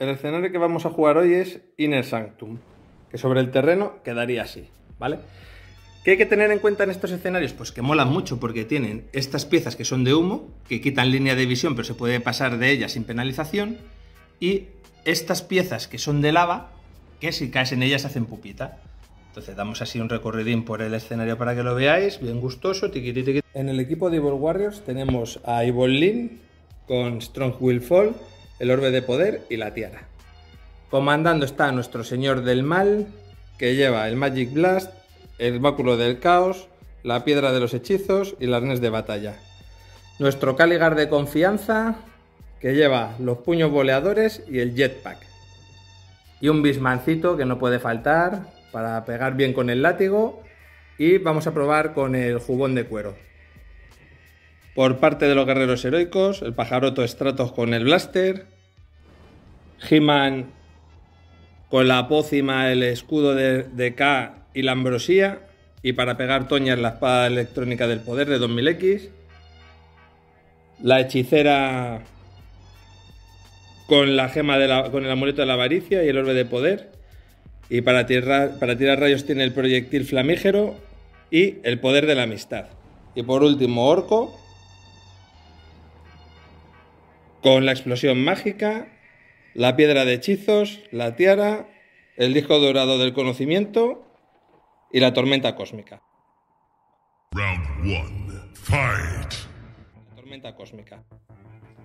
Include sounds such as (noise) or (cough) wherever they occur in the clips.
El escenario que vamos a jugar hoy es Inner Sanctum, que sobre el terreno quedaría así, ¿vale? ¿Qué hay que tener en cuenta en estos escenarios? Pues que molan mucho porque tienen estas piezas que son de humo, que quitan línea de visión pero se puede pasar de ellas sin penalización, y estas piezas que son de lava, que si caes en ellas hacen pupita. Entonces damos así un recorridín por el escenario para que lo veáis, bien gustoso, tiquiti, tiqui. En el equipo de Evil Warriors tenemos a Evil Lin con Strong Will Fall, el orbe de poder y la tiara. Comandando está nuestro señor del mal, que lleva el Magic Blast, el báculo del caos, la piedra de los hechizos y el arnés de batalla. Nuestro Caligar de confianza, que lleva los puños boleadores y el jetpack. Y un bismancito que no puede faltar para pegar bien con el látigo. Y vamos a probar con el jubón de cuero. Por parte de los guerreros heroicos, el pajaroto Stratos con el blaster, He-Man con la pócima, el escudo de, de, K y la ambrosía, y para pegar toñas la espada electrónica del poder de 2000X, la hechicera con la gema de la, con el amuleto de la avaricia y el orbe de poder, y para tirar, para tirar rayos tiene el proyectil flamígero y el poder de la amistad. Y por último, Orco con la explosión mágica, la piedra de hechizos, la tiara, el disco dorado del conocimiento y la tormenta cósmica. Round one, fight. La tormenta cósmica.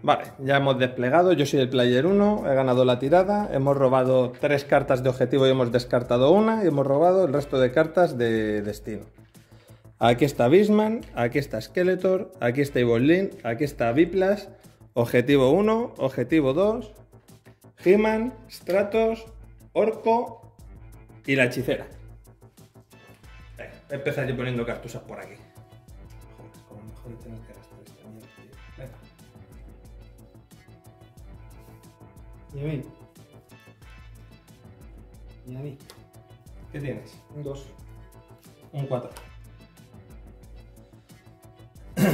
Vale, ya hemos desplegado, yo soy el player 1, he ganado la tirada, hemos robado tres cartas de objetivo y hemos descartado una y hemos robado el resto de cartas de destino. Aquí está Bisman, aquí está Skeletor, aquí está Lin, aquí está Biplas, objetivo 1, objetivo 2, He-Man, Stratos, Orco y la hechicera. Venga, empezar yo poniendo cartusas por aquí. Joder, mejor que arrastrar esta mierda. Venga. Y a mí. Y a mí. ¿Qué tienes? Un 2. Un 4. (clears throat)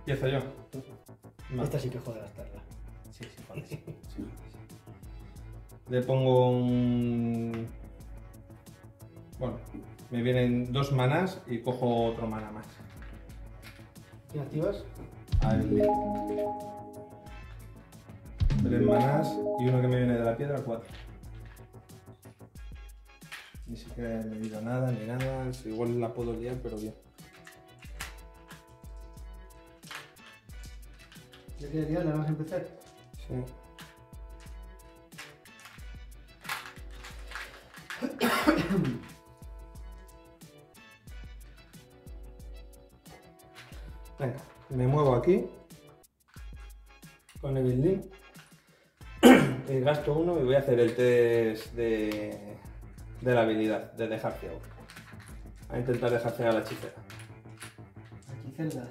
Empiezo yo. Vale. Esta sí que jode gastarla. Sí, sí, (laughs) sí, sí, sí. Le pongo un... Bueno, me vienen dos manas y cojo otro mana más. ¿Quién activas? Tres manas y uno que me viene de la piedra, cuatro. Ni siquiera he medido nada ni nada. Igual la puedo liar, pero bien. ¿Ya quieres liarla? ¿Vamos a empezar? Sí. (coughs) Venga, me muevo aquí con el building. (coughs) Y gasto uno y voy a hacer el test de, de la habilidad, de dejar ciego. A intentar dejar ciega a la hechicera. Aquí Zelda.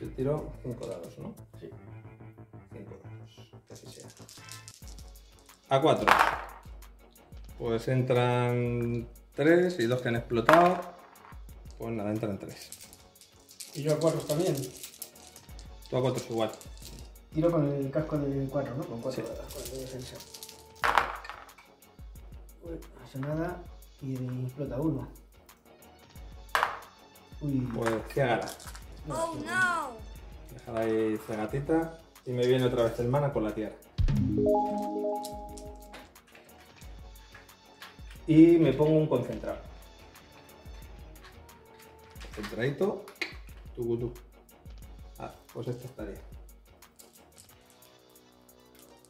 El tiro 5 dados, ¿no? Sí. 5 dados, que así sea. A 4. Pues entran 3 y dos que han explotado. Pues nada, entran 3. Y yo a 4 también. Tú a 4 es igual. Tiro con el casco de 4, ¿no? Con 4 Sí. de casco de defensa. Uy, no hace nada. Y explota uno. Uy. Pues que haga. Oh no! Dejar ahí cegatita. Y me viene otra vez el mana con la tierra. Y me pongo un concentrado. Concentradito. Tú, tú. Ah, pues esto estaría.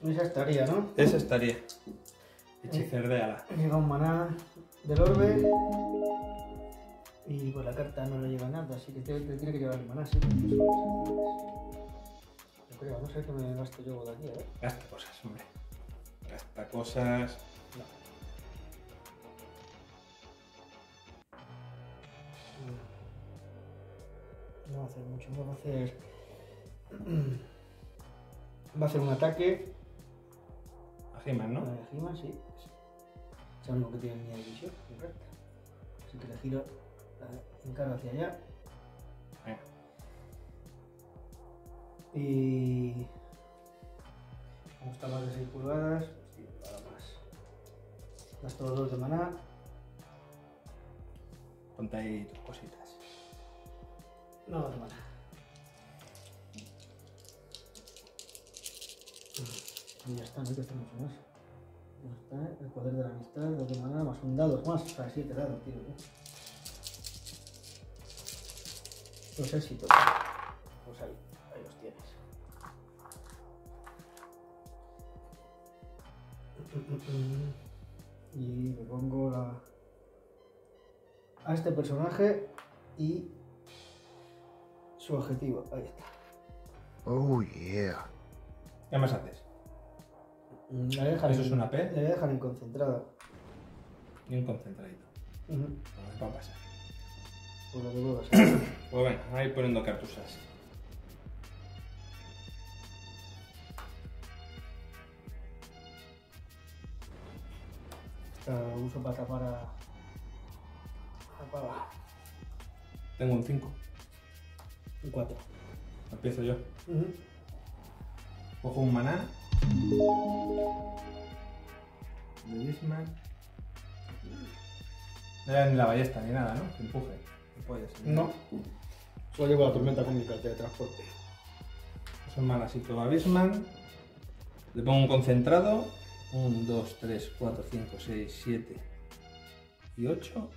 Esa estaría, ¿no? Ese estaría. Hechicerdéala. Llega un maná del orbe. Y por la carta no le lleva nada, así que te, te tiene que llevar el maná, sí. Yo creo, no sé qué me gasto yo de aquí, a ver. Gasta cosas, hombre. Gasta cosas. No va a hacer mucho, no va a hacer. Va a hacer un ataque. A He-Man, ¿no? A He-Man, sí. Es lo único que tiene línea de visión, correcto. Así que le giro, la encaro hacia allá. Y. Vamos Hasta más de 6 pulgadas, pues tío, nada más. Gasto los dos de maná. Ponte ahí tus cositas. No, de maná. Y ya está, no hay que hacer mucho más. Ya está, el poder de la amistad, dos de maná, más un dado más, o sea, siete dados, tío. ¿eh? Los éxitos. Pues ahí, ahí los tienes. Y le pongo la... a este personaje y su objetivo. Ahí está. Oh yeah. ¿Qué más haces? Mm, Le voy a dejar ¿Eso en- es una P? Le voy a dejar en concentrada. Y un concentradito. No me va a pasar. Por lo que puedo pasar. (clears throat) Pues venga, ahí poniendo cartusas. Esta lo uso para tapar a. a pava. Tengo un 5. Un 4. Empiezo yo. Cojo un maná. De Bismarck. No era ni la ballesta ni nada, ¿no? Que empuje. Pollas, No. Solo llevo la tormenta con mi cartera de transporte. Es un manasito a Bismarck. Le pongo un concentrado. 1, 2, 3, 4, 5, 6, 7 y 8.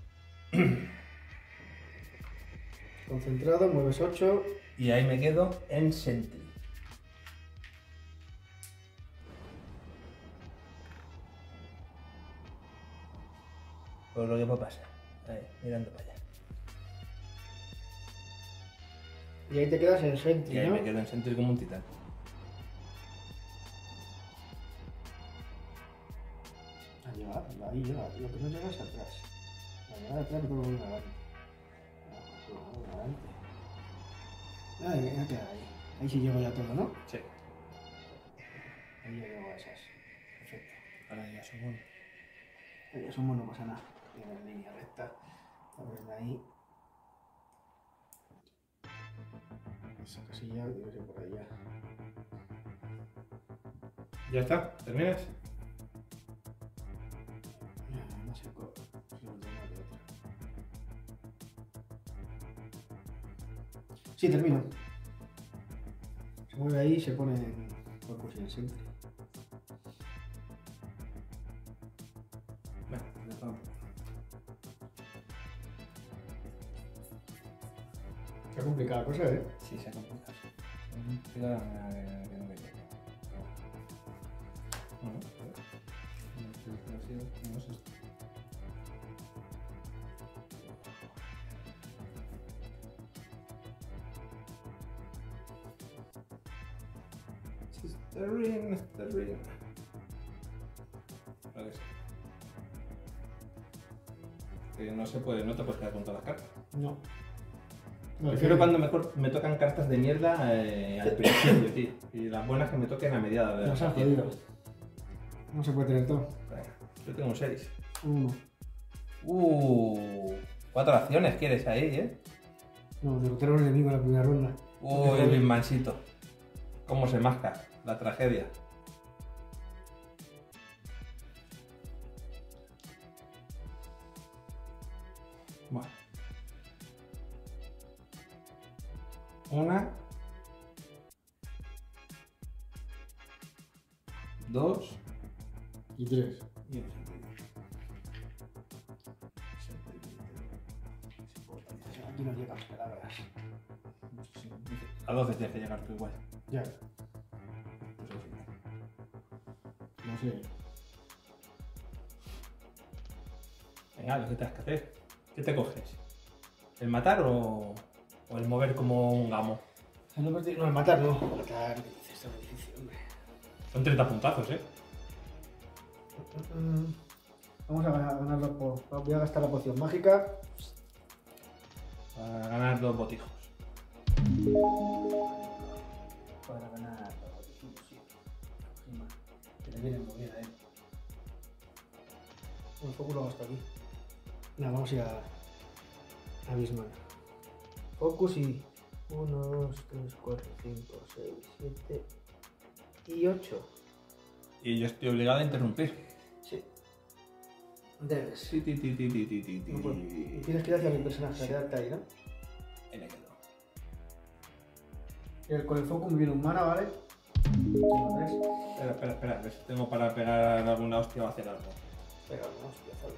(clears throat) Concentrado, mueves 8. Y ahí me quedo en Sentry. Por lo que puede pasar. Ahí, mirando para allá. Y ahí te quedas en Sentry, Y ahí ¿no? me quedo en Sentry como un titán. A llegar, ahí llega. Lo que no llega es atrás. A llegar atrás todo muy adelante. Muy adelante. Ahí, ya queda ahí. Ahí sí llego ya todo, ¿no? Sí. Ahí ya llego a esas. Perfecto. Ahora ya. Ahí ya somos, no pasa nada. Tiene en línea recta. Abren ahí. Esa casilla debe ser por allá. ¿Ya está? ¿Terminas? Mira, no sé co- si lo tengo de otra. Sí, termino. Se mueve ahí y se pone en en Sentry. Bueno, ya está. Está complicada la cosa, ¿eh? Eh. Bueno, no sí. Que no se puede, no te puedes quedar con todas las cartas. No. Prefiero cuando me, cor- me tocan cartas de mierda eh, al principio, tío. Y las buenas que me toquen a mediados de la Nos ha partida. jodido. No se puede tener todo. Venga, Yo tengo un 6. Uno. Uh, cuatro acciones quieres ahí, ¿eh? No, derrotar a un enemigo en la primera ronda. Uy, el Mansito. ¿Cómo se masca? La tragedia. Bueno. Una. Dos. Y tres. Y Aquí no llegan palabras. A 12 tienes que llegar tú igual. Ya, Pues no sé. Venga, lo que tengas que hacer. ¿Qué te coges? ¿El matar o, o el mover como un gamo? No, el matar no. Matar, ¿qué dices? Son 30 puntazos, ¿eh? Mm, Vamos a ganar- ganarlo por. Voy a gastar la poción mágica. Para ganar dos botijos. Para ganar. Sí, sí. Encima, Que le viene muy bien a él. El foco lo gasto aquí. Nada, vamos a ir a. a Bismarck. Focus y. 1, 2, 3, 4, 5, 6, 7 y 8. Y yo estoy obligado a interrumpir. Sí. Debes. Sí, ti, ti, ti, ti, ti, ti, ti. No puedo. Y tienes que ir hacia mi personaje, quedarte ahí, ¿no? Ahí me quedo. El- con el focus viene un mana, ¿vale? Tres. Espera, espera, espera. A ver si tengo para pegar alguna hostia o hacer algo. Pega, no, hostia, algo.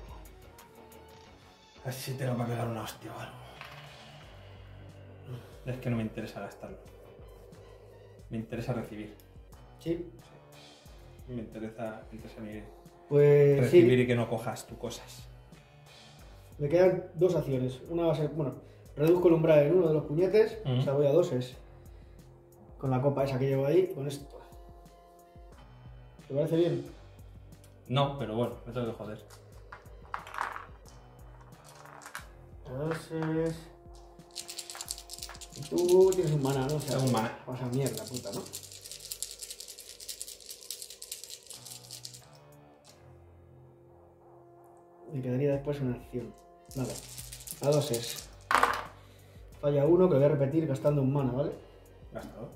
A ver si tengo para pegar una hostia o algo. Es que no me interesa gastarlo. Me interesa recibir. Sí. Me interesa, me interesa mi- Pues recibir sí, y que no cojas tus cosas. me quedan dos acciones. Una va a ser, bueno, reduzco el umbral en uno de los puñetes, Ujú. o sea, voy a doses. Con la copa esa que llevo ahí, con esto. ¿Te parece bien? No, pero bueno, me tengo que joder. Doses. Y tú tienes un mana, ¿no? O sea, mana. Vas a mierda, puta, ¿no? Me quedaría después una acción. Nada. A dos es. Falla uno que voy a repetir gastando un mana, ¿vale? Gastado.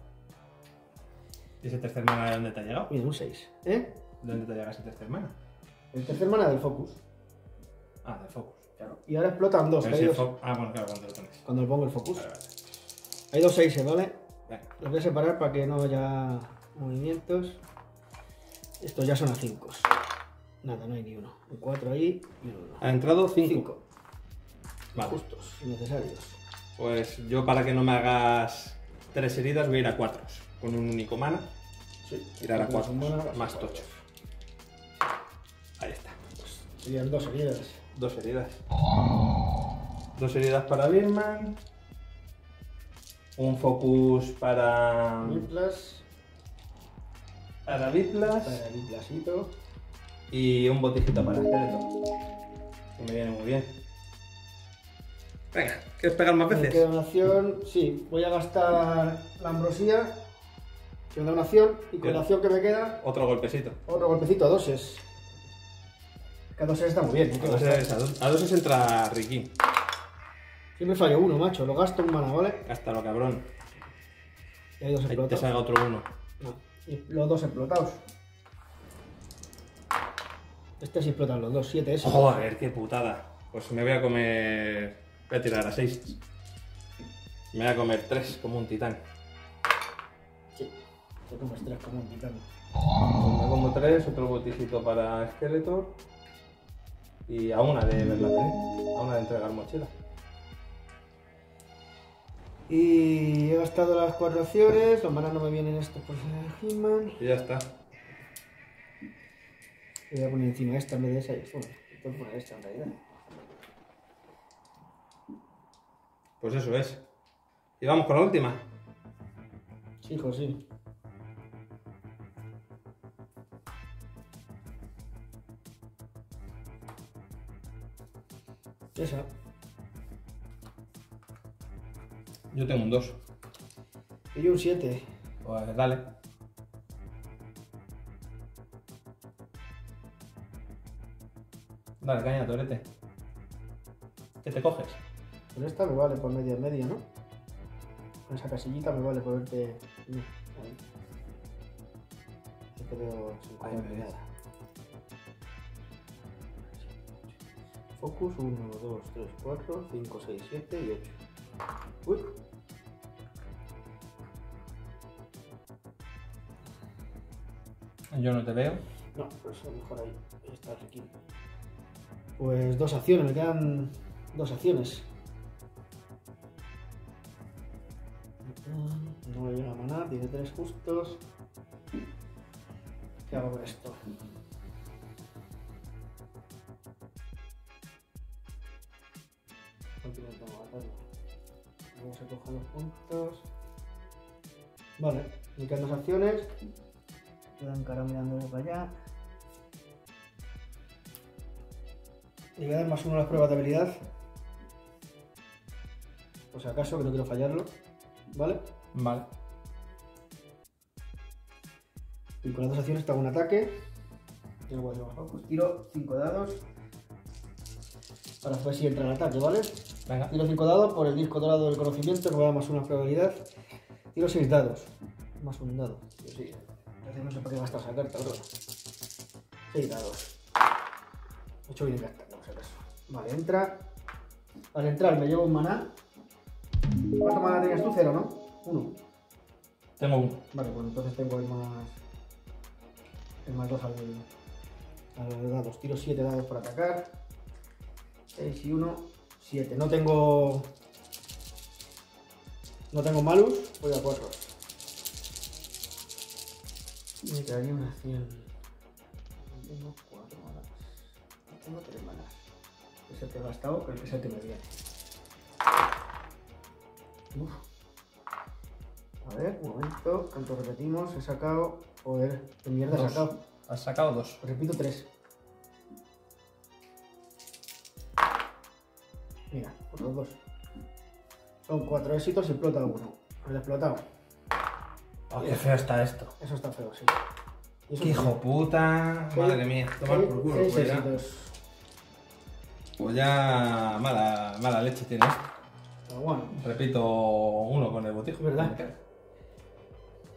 ¿Y ese tercer mana de dónde te ha llegado? Mira, un 6. ¿Eh? ¿De dónde te llega ese tercer mana? El tercer mana del focus. Ah, de Focus. Claro. Y ahora explotan dos. Pero si Ah, bueno, claro, cuando lo pones. Cuando le pongo el focus. Vale, vale. Hay dos 6, ¿vale? Los voy a separar para que no haya movimientos. Estos ya son a 5. Nada, no hay ni uno. Un 4 ahí y un 1. Ha entrado 5. 5. Vale. Justos, innecesarios. Pues yo para que no me hagas tres heridas voy a ir a cuatro. Con un único mana. Sí. Tirar a Tienes cuatro. un mana, vas a Más cuatro. tocho. Ahí está. Serían dos heridas. Dos heridas. Dos heridas para Birman. Un focus para. Whiplash, Para Biplas. para el Whiplashito. Y un botijito para Skeletor. Que me viene muy bien. Venga, ¿quieres pegar más veces? acción. Sí, voy a gastar la ambrosía. Que me da una acción. Y con la acción que me queda, Otro golpecito. otro golpecito a doses. Que a doses está muy bien. que A dos, gastar. es- a dos- a dos es entra Ricky. Siempre fallo uno, macho. Lo gasto un mana, ¿vale? Hasta lo cabrón. Y hay dos Ahí te explotados. salga otro uno. No, y los dos explotados. Este sí explotan los dos, siete ese. Joder, qué putada. Pues me voy a comer. Voy a tirar a 6. Me voy a comer 3 como un titán. Sí, te comes tres como un titán. Pues me como 3, otro botijito para Skeletor. Y a una de verla venir. A una de entregar mochila. Y he gastado las cuatro acciones, los manas no me vienen estos por ser He-Man. Y ya está. Voy a poner encima esta en vez de esa y bueno, tengo que poner esta en realidad. Pues eso es. Y vamos con la última. Sí, hijo, sí. Esa. Yo tengo un 2. Y yo un 7. Pues dale. Dale, caña, torete. ¿Qué te coges? Con esta me vale por media media, ¿no? Con esa casillita me vale por verte. Ahí. Te veo sin nada. Focus 1, 2, 3, 4, 5, 6, 7 y 8. Uy. Yo no te veo. No, pues a lo mejor ahí, ahí está el requiem. Pues dos acciones, me quedan dos acciones. No me llega maná, tiene tres justos. ¿Qué hago con esto? A coger los puntos. Vale, quedan dos acciones. Quedan cara mirándome para allá. Le voy a dar más uno a las pruebas de habilidad. Por si acaso, que no quiero fallarlo. ¿Vale? Vale. Y con las dos acciones te hago un ataque. Más. Tiro 5 dados. Para ver si entra el ataque, ¿vale? Venga. Tiro 5 dados por el disco dorado del conocimiento, que me da más una probabilidad. Tiro 6 dados. Más un dado. Yo sí. No sé para qué gastas esa carta, bro. 6 dados. 8 viene gastando, por si acaso. Vale, entra. Al entrar me llevo un maná. ¿Cuánto maná tenías tú? Cero, ¿no? Uno. Tengo uno. Vale, pues entonces tengo el más. El más 2 al, al dados. Tiro 7 dados para atacar. 6 y 1. 7. No tengo. No tengo malus. Voy a 4. Me quedaría una 100. Tengo 4 manas. Tengo 3 manas. Es el que he gastado, pero es el que me viene. Uf. A ver, un momento. ¿Cuánto repetimos? He sacado. Joder, qué mierda he Dos. sacado. Has sacado dos. Repito tres. Mira, otros dos. Son cuatro éxitos y explota uno. El explotado. Oh, qué feo está esto. Eso está feo, sí. Eso Qué hijo puta. Madre mía. Tomar por culo. seis Pues ya, pues ya mala, mala leche tiene esto. Pero bueno, Repito uno con el botijo. Verdad.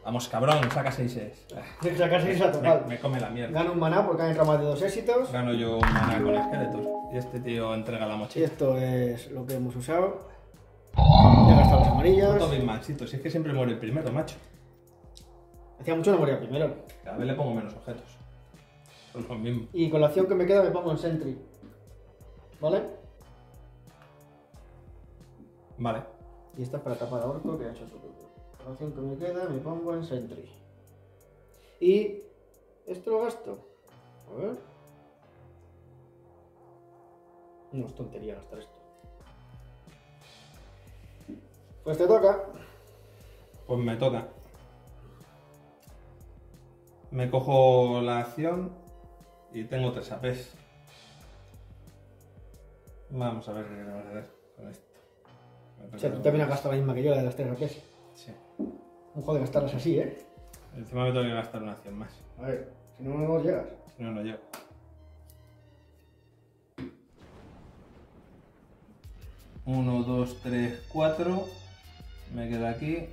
Vamos, cabrón, saca 6 tienes que sacar seis a me, total. me come la mierda. Gano un maná porque han entrado más de dos éxitos. Gano yo un maná con esqueletos. Y este tío entrega la Y mochila. esto es lo que hemos usado. Ya he gastado las amarillas. Puto Big Maxito, si es que siempre muere el primero, macho. Hacía mucho no moría primero. Cada vez le pongo menos objetos. Son los mismos. Y con la acción que me queda me pongo en Sentry. ¿Vale? Vale. Y esta es para tapar a Orco que ha hecho su la acción que me queda me pongo en Sentry. Y esto lo gasto. A ver. No es tontería gastar esto. Pues te toca. Pues me toca. Me cojo la acción y tengo tres APs. Vamos a ver qué queremos hacer con esto. O sea, tú también has gastado la misma que yo, la de las tres APs. Juego de gastarlas así, ¿eh? Encima me tengo que gastar una acción más. A ver, si no, no llegas. Si no, no llego. Uno, dos, tres, cuatro. Me queda aquí.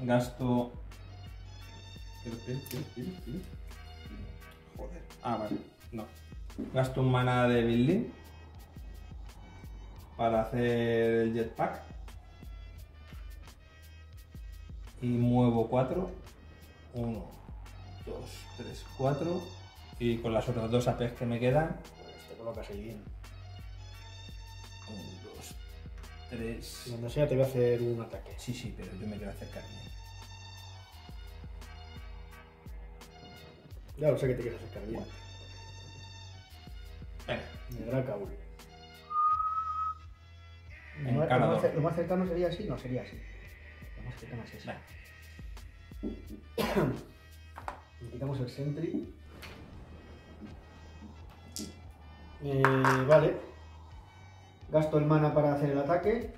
Gasto. Joder. Ah, vale. No. Gasto un mana de building. Para hacer el jetpack. Y muevo cuatro. Uno, dos, tres, cuatro. Y con las otras dos APs que me quedan. Pues te colocas ahí bien. Un, dos, tres. Y Cuando sea te voy a hacer un ataque. Sí, sí, pero yo me quiero acercar bien. Ya lo sé que te quieres acercar bien. Venga, Me más- doble. lo más cercano sería así, no sería así. Lo más cercano es así. venga. Le (coughs) quitamos el sentry. Eh, vale. Gasto el mana para hacer el ataque.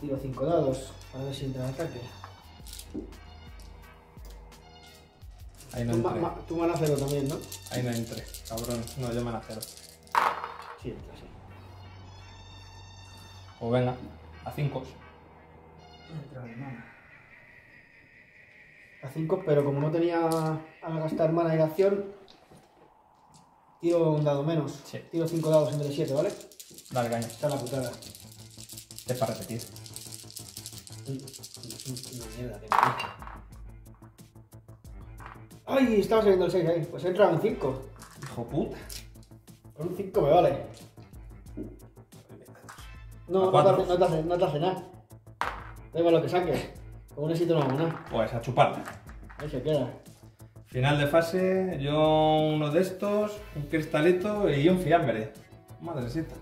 Tiro 5 dados para ver si entra el ataque. Ahí no Tú, ma- entré. tú mana cero también, ¿no? Ahí no entré, cabrón. No, yo me la cero. Sí, entra. Pues venga, a cinco. Entra el mana. A 5, pero como no tenía al gastar mana y la acción, tiro un dado menos. Sí. Tiro 5 dados en vez de 7, ¿vale? Dale caña. Está la putada. Es para repetir. Una mierda, que ¡Ay! Estaba saliendo el 6 ahí. Pues entra un 5. Hijo puta. Con un 5 me vale. No, no te, hace, no, te hace, no te hace nada. Da igual lo que saques. Con un éxito no hago nada. Pues a chuparla. Ahí se queda. Final de fase, yo uno de estos, un cristalito y un fiambre. Madrecita.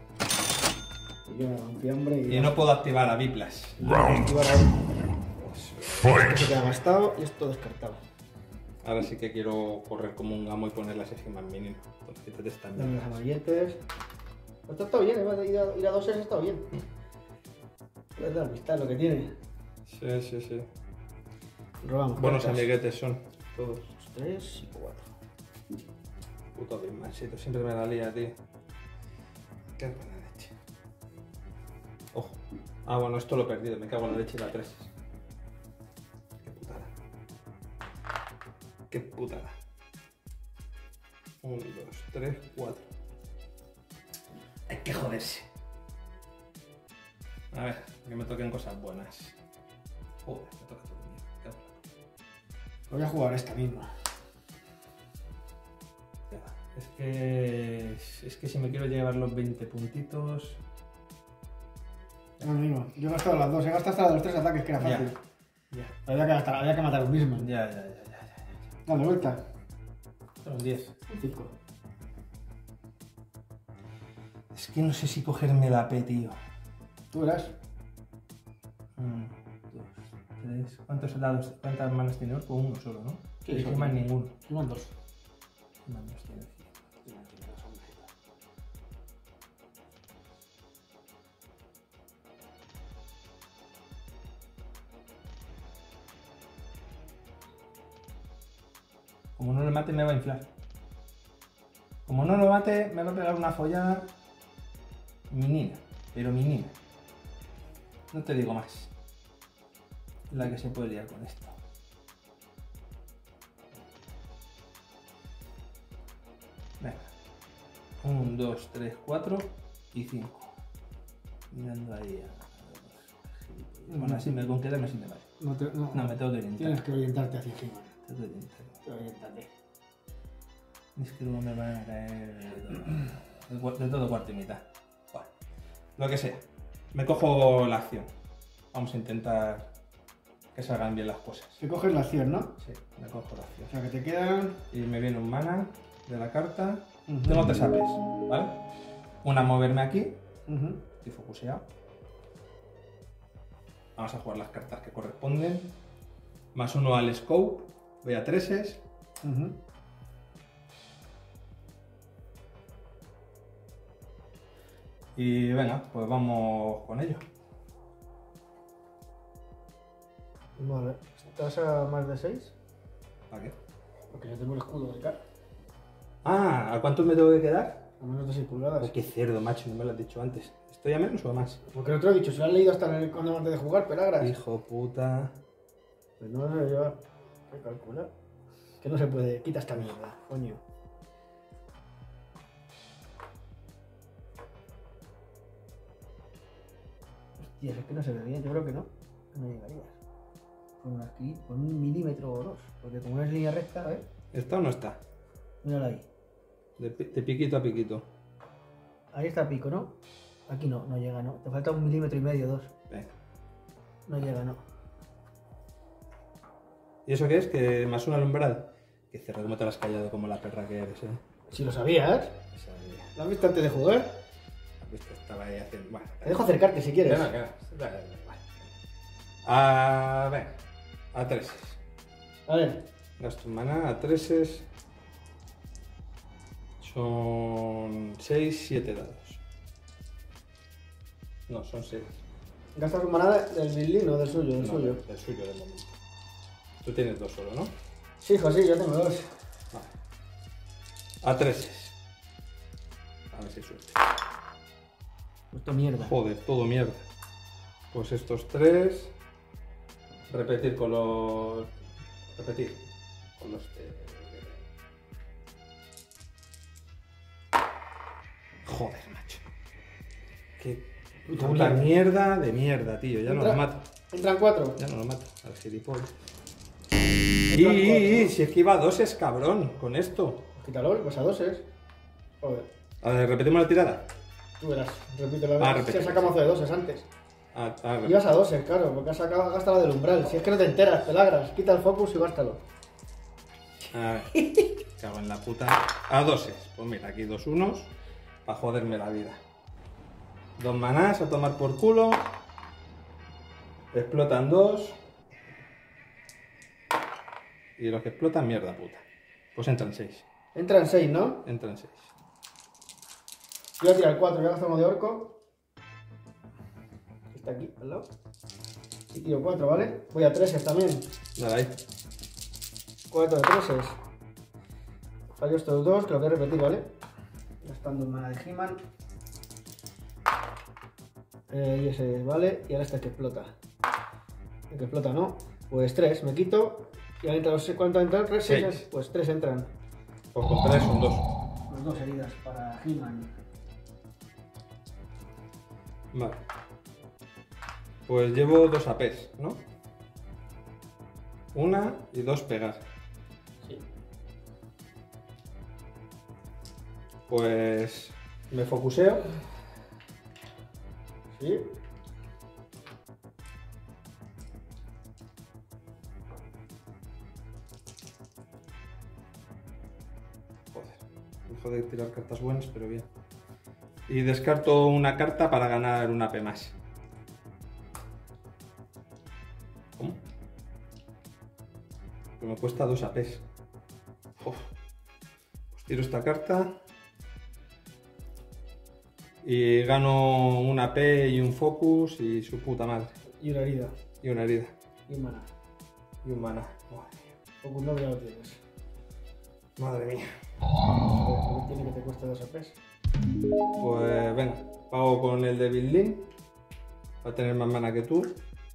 Y yo un fiambre y. Y no puedo activar a Biplas. Round ahora. fight. Esto queda gastado y esto descartado. Ahora sí que quiero correr como un gamo y poner las más mínimo. Entonces quítate esta Dame los amarilletes. Esto está bien, ¿eh? ir a, ir a dos es está bien. Es la amistad lo que tiene. Sí, sí, sí. Robamos. Buenos cartas. amiguetes son todos. Tres y cuatro. Puto Biplasito, siempre me la lía, tío. Qué buena leche. Ojo. Ah, bueno, esto lo he perdido, me cago en la leche y la 3. Qué Qué putada. 1, 2, 3, 4 hay que joderse. A ver, que me toquen cosas buenas. Joder, me toca todo mierda. Pues voy a jugar esta misma. Es que, es que si me quiero llevar los 20 puntitos... No. Yo he gastado las dos, he gastado hasta los tres ataques, que era fácil. Ya. ya. Había, que gastar, había que matar los mismos. Ya, ya, ya. ya, ya. Dale vuelta. Son 10. 5. Es que no sé si cogerme la P, tío. Tú verás. 1, 2, 3. ¿Cuántos lados, cuántas manos tiene Orco? Uno solo, ¿no? Y solo. más ninguno. Suman dos. Cinco. Como no lo mate, me va a inflar. Como no lo mate, me va a pegar una follada. Menina, pero menina. No te digo más. La que se puede liar con esto. Venga. 1, 2, 3, 4 y 5. Mirando ahí a. Bueno, así me con quedarme sin me vale. No, te, no, No, me tengo que orientar. Tienes que orientarte hacia encima. Tengo que orientar. Orientate. Es que luego me van a caer de todo cuarto y mitad. Lo que sea. Me cojo la acción. Vamos a intentar que salgan bien las cosas. Te coges la acción, ¿no? Sí, me cojo la acción. O sea, que te quedan... Y me viene un mana de la carta. Ujú. Tengo tres apes, ¿vale? Una moverme aquí y focuseado. Vamos a jugar las cartas que corresponden. Más uno al scope. Voy a treses. Ujú. Y venga, pues vamos con ello. Vale. ¿Estás a más de 6? ¿Para qué? Porque yo tengo el escudo de cara. Ah, ¿a cuánto me tengo que quedar? A menos de 6 pulgadas. Oh, qué cerdo, macho, no me lo has dicho antes. ¿Estoy a menos o a más? Porque no te lo he dicho, si lo has leído hasta en el cuando antes de jugar, pelagras. Hijo puta. Pues no sé yo. Hay que calcular. Que no se puede. Quita esta mierda, coño. Hostia, es que no se ve bien. Yo creo que no. No llegarías. Con aquí, con un milímetro o dos. Porque como no es línea recta, a ver. ¿Está o no está? Mírala ahí. De, pi- de piquito a piquito. Ahí está pico, ¿no? Aquí no, no llega, no. Te falta un milímetro y medio, dos. Venga. No llega, no. ¿Y eso qué es? ¿Que más una al umbral? Qué cerdo, cómo te lo has callado como la perra que eres, eh. Si lo sabías. Esa idea. ¿Lo has visto antes de jugar? Estaba ahí haciendo... Bueno, Te dejo acercarte si quieres. Dale, dale, vale. A ver, a treses. A ver, Gasto maná a treses. Son 6, 7 dados. No, son 6. gastas un manada del Billy, no del suyo, del No, suyo. del suyo de momento. Tú tienes dos solo, ¿no? Sí, hijo, sí, yo tengo dos. Vale. A treses. A ver si hay suerte. Esto mierda. Joder, todo mierda. Pues estos tres. Repetir con los. Repetir. Con los. Joder, macho. Qué Puta mierda. mierda de mierda, tío. Ya no lo mato. Entran cuatro. Ya no lo mato. Al gilipollas. Y, y, y, si esquiva dos es cabrón con esto. Quítalo, pues a doses. Joder, A ver, repetimos la tirada. Tú verás. Repítelo. Ah, Ah, repite. Se sacamos de doses antes. Ah, ah, Ibas a doses, claro, porque has sacado, has gastado la del umbral. Si es que no te enteras, pelagras. Quita el focus y gástalo. A ver. (laughs) Cago en la puta. A doses. Pues mira, aquí dos unos. Para joderme la vida. Dos manás a tomar por culo. Explotan dos. Y los que explotan, mierda puta. Pues entran seis. Entran seis, ¿no? Entran seis. Yo voy a tirar cuatro, voy a gastar uno de orco. Está aquí, al lado. Y tiro cuatro, ¿vale? Voy a treses también. Dale ahí. Cuatro de treses. Fallo estos dos, que lo voy a repetir, ¿vale? Gastando un mana de He-Man. Eh, y ese, ¿vale? Y ahora este que explota. El que explota, ¿no? Pues tres, me quito. Y han entrado, ¿cuánto entran? ¿Tres? Seis. seis? Pues tres entran. Pues con tres son dos. Pues dos heridas para He-Man. Vale. Pues llevo dos APs, ¿no? Una y dos pegas. Sí. Pues me focuseo. Sí. Joder, dejo de tirar cartas buenas, pero bien. Y descarto una carta para ganar una AP más. ¿Cómo? Me cuesta dos APs. Uf. Pues tiro esta carta. Y gano un AP y un focus y su puta madre. Y una herida. Y una herida. Y un mana. Y un mana. Focus no ya lo tienes. Madre mía. A ver, tiene que te cueste dos APs. Pues venga, pago con el de Building. Va a tener más mana que tú.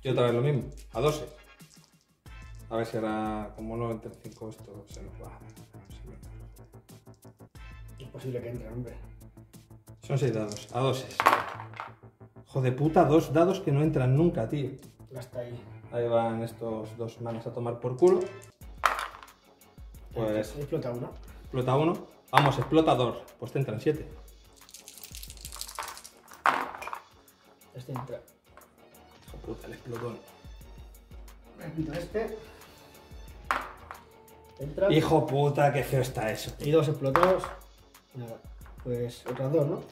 Y otra vez lo mismo, a 12. A ver si ahora, como no entre 5, esto se nos va. Es posible que entre, hombre. Son 6 dados, a 12. Joder puta, dos dados que no entran nunca, tío. Hasta ahí. Ahí van estos dos manas a tomar por culo. Pues Explota uno. explota uno. Vamos, explotador. Pues te entran 7. Este entra. Hijo puta, el explotón. Repito este. Entra. Hijo puta, qué feo está eso. Y dos explotados. Nada. Pues otras dos, ¿no?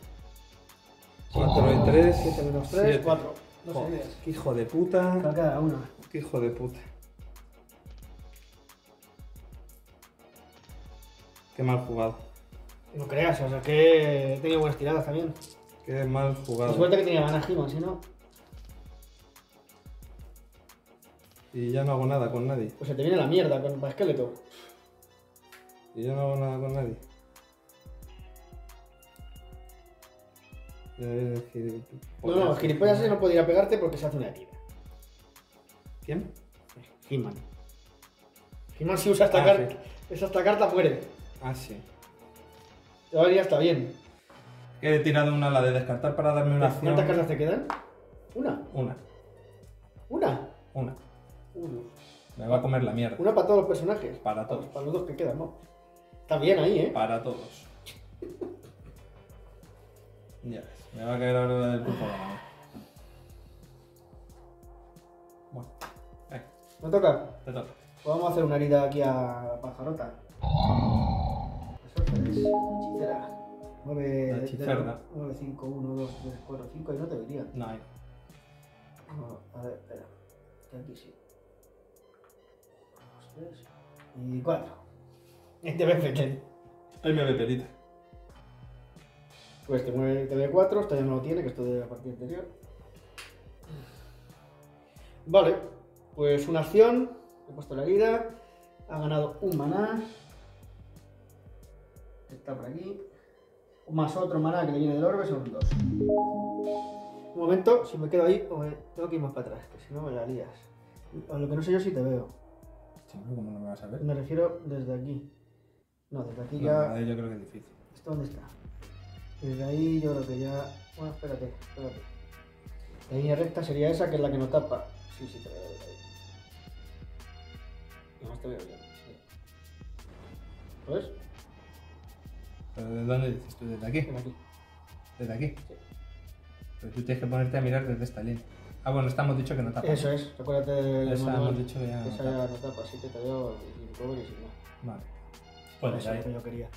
4 y 3. 7 menos 3, 4. Dos heridas. Qué hijo de puta. Cada una. Qué hijo de puta. Qué mal jugado. No creas, o sea que he tenido buenas tiradas también. Qué mal jugado. suerte que tenía ganas He-Man, si no, Y ya no hago nada con nadie. pues se te viene la mierda con esqueleto. Y ya no hago nada con nadie. Ves, No, no, gilipollas ese no podría pegarte porque se hace una herida. ¿Quién? He-Man. He-Man si usa esta Ah, carta, sí. esa esta carta muere. Ah, sí. Todavía está bien. He tirado una la de descartar para darme una acción. ¿Cuántas cartas te quedan? ¿Una? Una. ¿Una? Una. Una. Me va a comer la mierda. Una para todos los personajes. Para todos. Para los dos que quedan, ¿no? Está bien ahí, ¿eh? Para todos. Ya ves, me va a caer ahora la del pulpo de la mano. Bueno, eh, ¿No toca? te toca. Pues vamos a hacer una herida aquí a Pajarota. La suerte es hechicera. 9, La hechicerda. 9, 5, 1, 2, 3, 4, 5 y no te diría. No hay. No, a ver, espera. Que aquí sí. 2, 3 y 4. Este ve pequeño. Ahí me ve pelita. Pues te mueve te ve 4, esto ya no lo tiene, que esto de la partida anterior. Vale, pues una acción, he puesto la herida, ha ganado un maná, está por aquí, más otro maná que le viene del orbe, son dos. Un momento, si me quedo ahí, o me- tengo que ir más para atrás, que si no me la lías. O lo que no sé yo si te veo. ¿Cómo no me vas a ver? Me refiero desde aquí. No, desde aquí No, ya... ahí yo creo que es difícil. ¿Esto dónde está? Desde ahí yo creo que ya... Bueno, espérate, espérate. La línea recta sería esa, que es la que no tapa. Sí, sí, te veo desde ahí. Además te veo bien. sí. ¿Lo ves? ¿Pero de dónde dices tú? ¿Desde aquí? Ven aquí. ¿Desde aquí? Sí. Pero tú tienes que ponerte a mirar desde esta línea. Ah, bueno, esta hemos dicho que no tapa. Eso es, acuérdate del Esa manual. hemos dicho que ya no Esa tapa. ya no tapa, así te veo sin cover y sin nada. Vale. Pues Eso es lo que yo quería.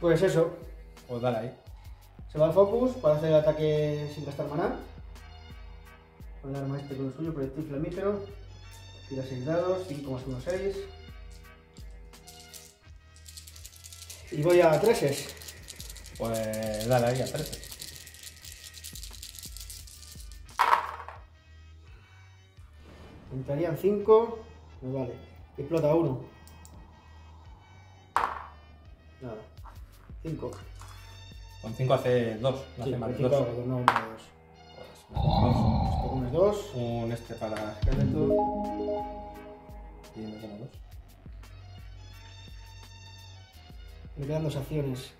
Pues eso, Pues dale ahí. Se va al focus para hacer el ataque sin gastar maná. Con el arma este con el suyo, proyectil flamígero. Tira 6 dados, 5 más 1, 6. Y voy a 3 Pues dale ahí a 13. Entrarían 5. Me vale. Y explota 1. Nada. 5. Con 5 hace 2, no Sí, hace más de 5 2. hago, no 1 2. Pues, no hace más dos. Te comes dos. Un este para esqueleto. Y me como dos. Me quedan dos acciones.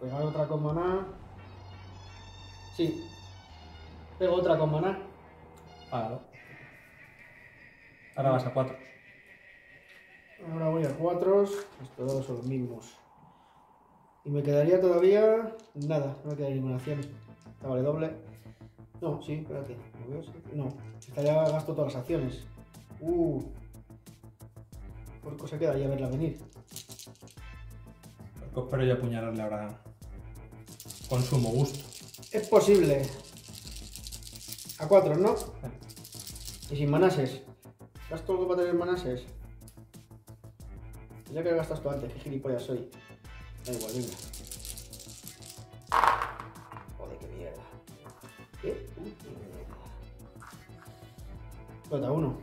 Pegar otra con maná. Sí. Pego otra con maná. Págalo. Ahora vas a cuatro. Ahora voy a cuatro. Estos dos son los mismos. Y me quedaría todavía nada. No me queda ninguna acción. Ah, vale, doble. No, sí, espérate. No. Esta ya gasto todas las acciones. Uh. Porco se queda ahí a verla venir. Porque espero yo apuñalarle ahora con sumo gusto. Es posible. A cuatro, ¿no? Y sin manases. ¿Gasto algo para tener manases? Ya que gastas tú antes, qué gilipollas soy. Da igual, venga. Joder, qué mierda. ¿Qué? puta mierda. Flota uno.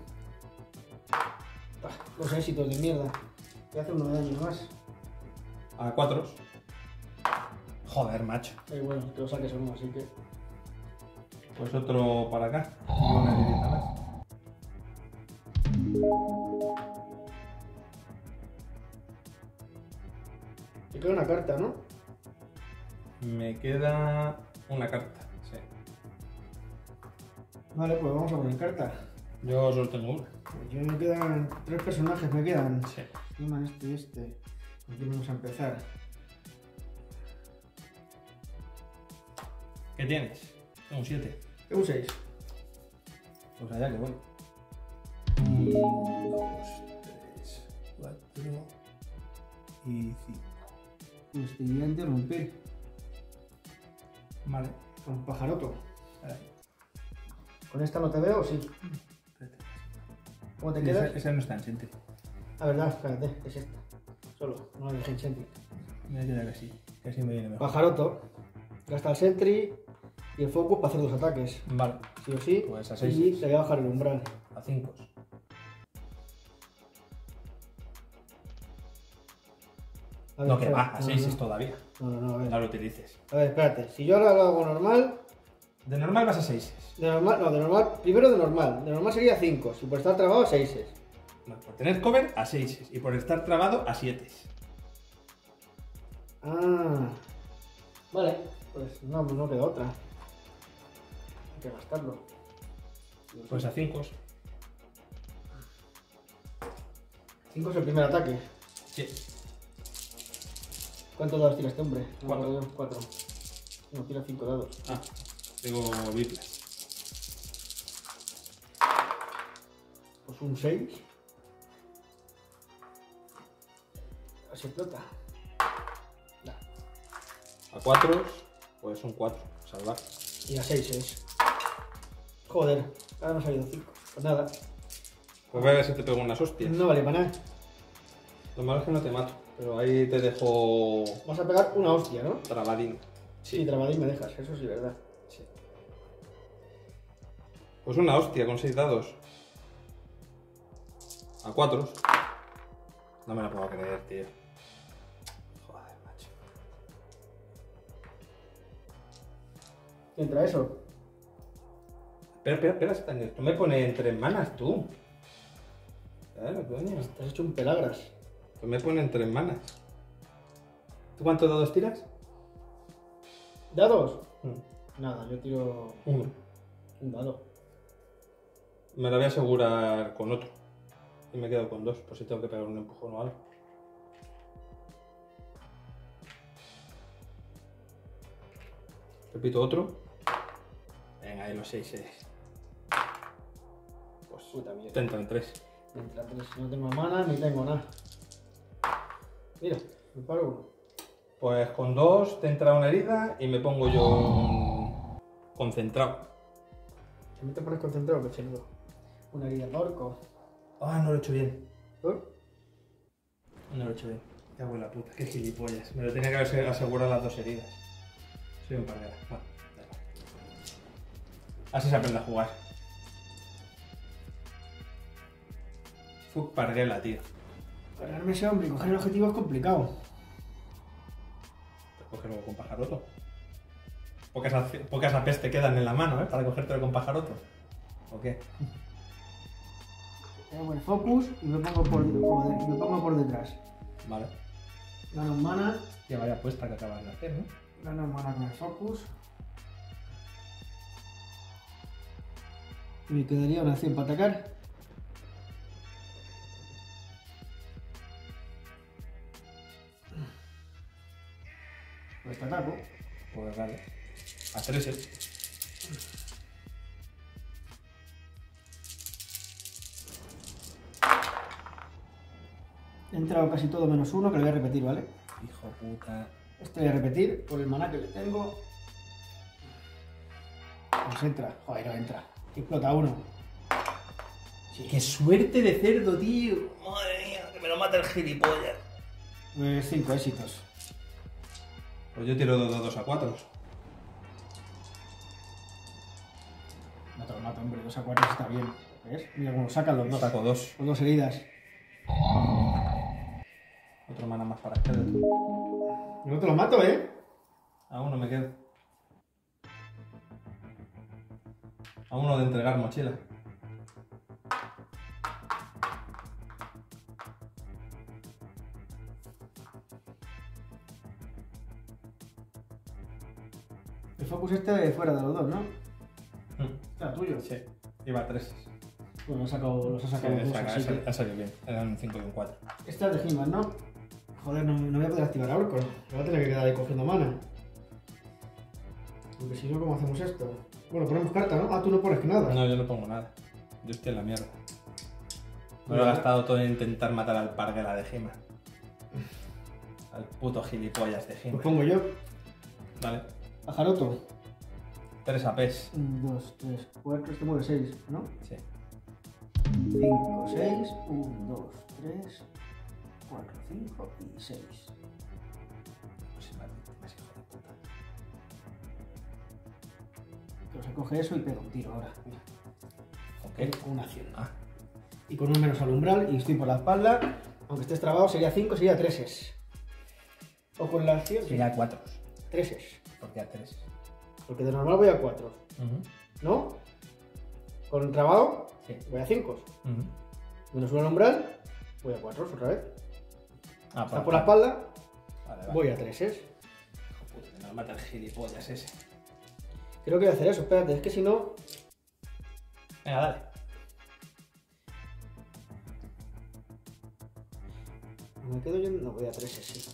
Ah, Los éxitos de mierda. Voy a hacer uno de daño más. A cuatro. Joder, macho. Que lo saques así que. Pues otro para acá. Una más. Me queda una carta, ¿no? Me queda una carta. Sí. Vale, pues vamos a poner carta. Yo solo tengo una. Pues yo me quedan tres personajes, me quedan. Sí. Este y este. ¿Con quién vamos a empezar? ¿Qué tienes? Tengo un 7. Tengo un 6. Pues allá que voy. 1, 2, 3, 4 y 5. Pues te voy a interrumpir Vale. con pajaroto. Ahí. ¿Con esta no te veo? Sí. Espérate. ¿Cómo te Esa, quedas? esa no está en Sentry. La verdad, espérate, es esta. Solo, no la dejé en Sentry. Me queda que sí. Que así me viene mejor. Pajaroto. Gasta el Sentry y el Focus para hacer dos ataques. Vale. Sí o sí. Pues a seis. Y te voy a bajar el umbral. A 5. A ver, No, que va. A No, 6 no, todavía. No, no, no, a ver. No lo utilices. A ver, espérate. Si yo ahora lo hago normal, De normal vas a 6. de normal, no, de normal, primero de normal. De normal sería 5. Si por estar trabado, 6. No, por tener cover a 6 y por estar trabado a 7. Ah. Vale, pues no, no queda otra. Hay que gastarlo. Pues a 5. 5 es el primer ataque. Sí. ¿Cuántos dados tira este hombre? No Cuatro. me acuerdo yo. Cuatro. No, tira 5 dados. Ah, tengo Whiplash. Pues un 6. Se explota. Da. A 4, pues un 4. Salvar. Y a 6 es. Joder, ahora me ha salido 5. Pues nada, Pues voy a ver si te pego unas hostias. no vale para nada. Lo malo es que no te mato, pero ahí te dejo Vas a pegar una hostia, ¿no? trabadín. Sí, trabadín me dejas, eso sí, verdad. Sí. Pues una hostia con 6 dados. A 4. No me la puedo creer, tío. ¿Quién trae eso? Espera, espera, espera, Stanley. Tú me pones en tres manas, tú. Claro, coño. Te has hecho un pelagras. Tú me pones en tres manas. ¿Tú cuántos dados tiras? ¿Dados? Mm, Nada, yo tiro Uno. un dado. Me la voy a asegurar con otro. Y me quedo con dos, por si tengo que pegar un empujón o algo. Repito otro. Venga, ahí los seis es. Pues Puta mierda. te entran tres. Mientras tres, no tengo mana ni tengo nada. Mira, me paro uno. Pues con dos te entra una herida y me pongo yo concentrado. Si me te pones concentrado. Una herida de orco. Ah, no lo he hecho bien. ¿Por? No lo he hecho bien. Cago en la puta, qué gilipollas. Me lo tenía que haber asegurado las dos heridas. Soy un parguela. Bueno. Así se aprende a jugar. Fuck parguela, tío. Pararme ese hombre y coger el objetivo es complicado. Te coges luego con pajaroto. Pocas, pocas apes te quedan en la mano, ¿eh? Para cogértelo con pajaroto. ¿O qué? (laughs) Tengo el focus y me pongo por, me pongo por detrás. Vale. Gano mana, Ya vaya puesta que acabas de hacer, ¿no? gano mana con el focus. Y me quedaría una acción para atacar. Pues te ataco. Pues vale. A 13. He entrado casi todo menos uno, que lo voy a repetir, ¿vale? Hijo puta. Este voy a repetir por el maná que le tengo. Pues entra. Joder, no entra. Explota uno. Sí. ¡Qué suerte de cerdo, tío! Madre mía, que me lo mata el gilipollas. Pues cinco éxitos. Pues yo tiro 2 a 4. No te lo mato, hombre. Dos a cuatro está bien. ¿Ves? Mira cómo sacan los dos. Saco 2. Con dos heridas. Otro mana más para esqueleto. No te lo mato, ¿eh? A uno me quedo. A uno de entregar mochila. El focus este de fuera de los dos, ¿no? Mm. Está tuyo. Sí. Iba a 3. Bueno, los, ha sacado, los ha sacado los dos, así que- ha salido bien. Eran un 5 y un 4. Esta es de He-Man, ¿no? Joder, no, no voy a poder activar a Orco. Me va a tener que quedar ahí cogiendo mana. Porque si no, ¿cómo hacemos esto? Bueno, ponemos carta, ¿no? Ah, tú no pones nada. No, yo no pongo nada. Yo estoy en la mierda. Me lo he gastado todo en intentar matar al parguela de Gima. Al puto gilipollas de Pues Gima. pongo yo. Vale. Pajaroto. 3 APs. 1, 2, 3, 4, este mueve 6, ¿no? Sí. 5, 6, 1, 2, 3, 4, 5 y 6. Pero se coge eso y pega un tiro ahora. Mira, Ok. con una acción. Ah, Y con un menos al umbral y estoy por la espalda. Aunque estés trabado, sería 5, sería 3 O con la acción, sería 4. 3 Porque a 3. Porque de normal voy a 4, ¿no? Con trabado, Sí. voy a 5. Menos uno al umbral, voy a 4 otra vez. Ah, Está por la espalda, Vale, vale. voy a 3 Hijo puta, me lo mata el gilipollas ese. Creo que voy a hacer eso, espérate, es que si no. Venga, dale. Me quedo yo. No, voy a 3 sí.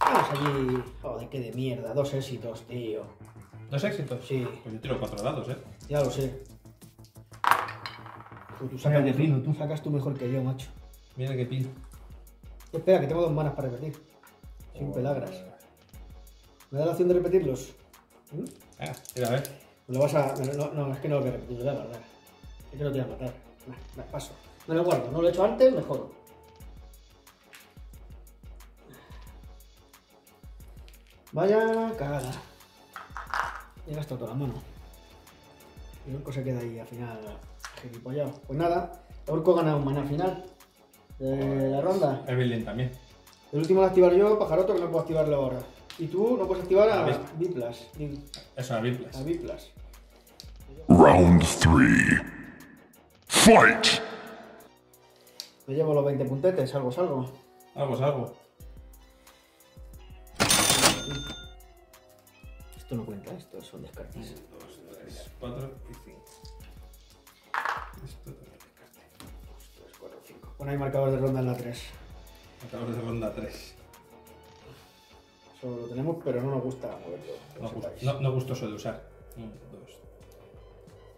Vamos allí. Joder, qué de mierda. Dos éxitos, tío. ¿Dos éxitos? Sí. Pues yo tiro cuatro dados, ¿eh? Ya lo sé. Tú sacas, Vaya fino, tú. sacas tú mejor que yo, macho. Mira qué pin. Espera, que tengo dos manas para repetir. Sin pelagras. ¿Me da la opción de repetirlos? ¿Mm? Venga, tira a ver. Me lo vas a. me lo- No, no, es que no lo voy a repetir, lo voy a guardar. Es que no te voy a matar. Nah, paso. Me lo guardo, no lo he hecho antes, mejor. Vaya cagada. He gastado toda la mano. Y Orco se queda ahí al final gilipollado. Pues nada, Orco gana un maná al final de la ronda. Evelyn también. El último lo activar yo, pajaroto, que no puedo activarlo ahora. Y tú no puedes activar a. Biplas. Eso, a Biplas. A Biplas. Round three. Fight! Me llevo los 20 puntetes, salgo, salgo. Algo es algo. Esto no cuenta, estos son descartes. 2, 3, 4 y 5. Esto también descarte. 3, 4, 5. Pon ahí marcador de ronda en la 3. Acabamos de ronda 3. Eso lo tenemos, pero no nos gusta moverlo. No, no, no gustoso de usar. 1, 2.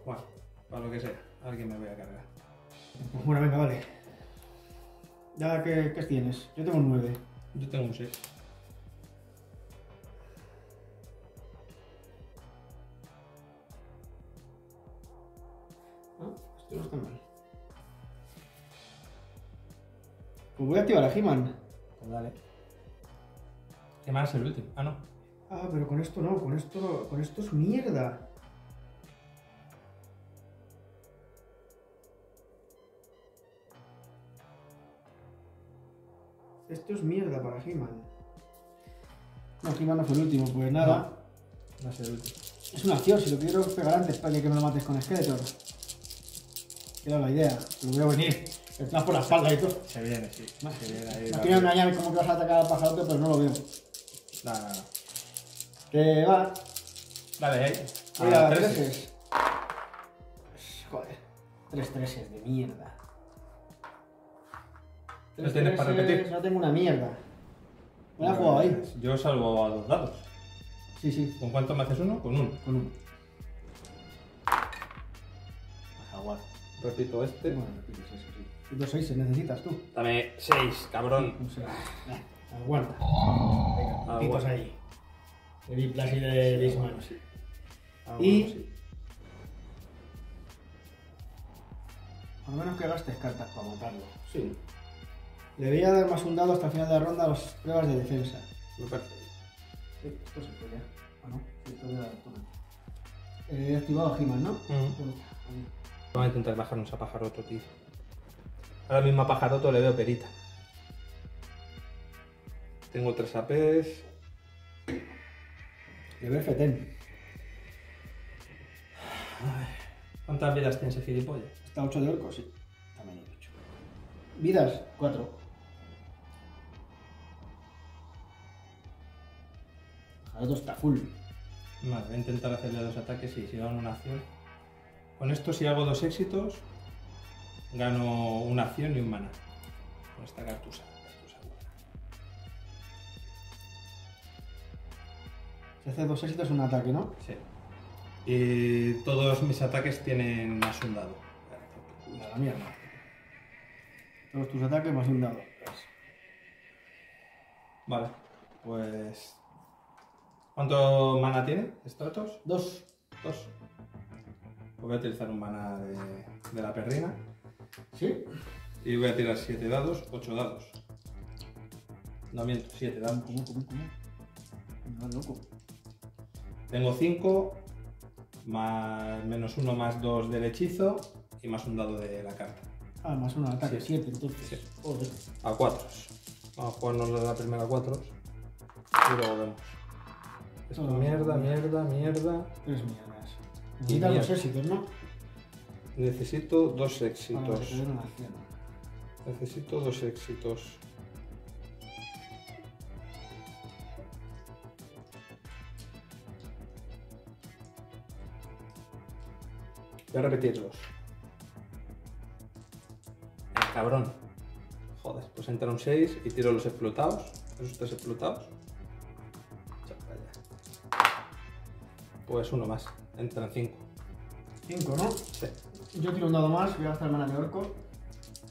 Bueno, para lo que sea. Alguien me voy a cargar. (laughs) Bueno, venga, vale. Ya, ¿qué, qué tienes? Yo tengo un 9. Yo tengo un 6. Ah, esto no está mal. Pues voy a activar a He-Man. Pues dale. ¿Qué más es el último? Ah, no. Ah, pero con esto no, con esto no, con esto es mierda. Esto es mierda para He-Man. No, He-Man no fue el último, pues nada. No es el último. Es una acción, si lo quiero pegar antes para que me lo mates con Skeletor. Era la idea. Lo veo venir. El plan por la espalda y todo. Se viene, sí. Se viene ahí. Me quiero engañar como que vas a atacar al pajarote, pero no lo veo. No, no, no. Que va. Dale, ahí. Mira, la treses. treses. Joder. Tres treses de mierda. ¿Lo tienes para treses, repetir? No tengo una mierda. Me la he jugado ahí. Pues Yo salvo a dos dados. Sí, sí. ¿Con cuánto me haces uno? Con uno. Con uno. Jaguar. Repito este. Bueno, repites eso, sí. Y Dos seis necesitas tú. Dame seis, cabrón. Un seis. Eh, Aguanta. Venga, puntitos Aguanta. ahí. De de Disman. Ah, Y- bueno, sí. Menos que gastes cartas para matarlo. Sí, Debería dar más un dado hasta el final de la ronda a las pruebas de defensa. me parece. Sí, esto se puede. ¿O no? Sí, esto de la zona. He activado a He-Man, ¿no? Ahí. Vamos a intentar bajarnos a pajaroto, tío. Ahora mismo a pajaroto le veo perita. Tengo tres APs. Le veo Feten. ¿Cuántas vidas tiene ese gilipollas? Está 8 de orco, sí. También hay 8. Vidas, 4. Jaroto está full. Vale, voy a intentar hacerle dos ataques y si gano una acción. Con esto, si hago dos éxitos, gano una acción y un mana. Con esta cartusa. Si hace dos éxitos, un ataque, ¿no? Sí. Y todos mis ataques tienen más un dado. A la mierda. Todos tus ataques más un dado. Vale, pues. ¿Cuánto mana tiene? ¿Estratos? Dos. Dos. Pues voy a utilizar un mana de, de la perrina. ¿Sí? Y voy a tirar 7 dados, 8 dados. No miento, 7 dados. ¿Cómo, cómo, cómo? No, loco. Tengo 5, más menos 1 más 2 del hechizo y más un dado de la carta. Ah, más uno de ataque, Sí. siete entonces. Sí. Joder. A 4. Vamos a jugarnos la primera 4 y luego vemos. Esto Oh. mierda, mierda, mierda. Tres mierdas. Necesitas dos éxitos, ¿no? Necesito dos éxitos. Necesito dos éxitos. Voy a repetirlos. El cabrón. Joder, pues entra un 6 y tiro los explotados. Esos tres explotados. Echa para allá. Pues uno más. Entran 5. Cinco, ¿no? Sí. Yo tiro un dado más, voy a gastar mana de orco.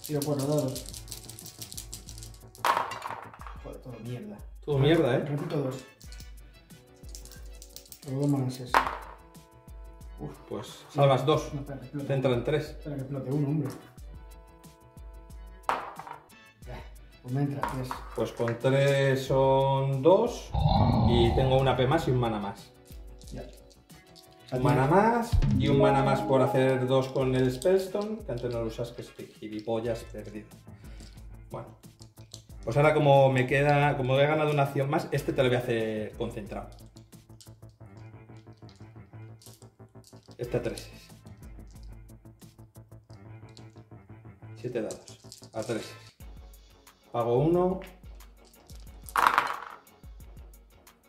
Tiro cuatro dados. Joder, todo mierda. Todo mierda, ¿eh? Repito dos. Luego dos manas es. Uf, Pues salvas dos. no, espera, que Te entran 3. Espera que explote uno, hombre. Pues me entra tres. Pues con 3 son 2 y tengo una P más y un mana más. Ya. Un mana más y un mana más por hacer 2 con el Spellstone, que antes no lo usas, que estoy gilipollas perdido. Bueno, pues ahora como me queda, como he ganado una acción más, este te lo voy a hacer concentrado. Este a 3 7 dados, a 3 Pago uno.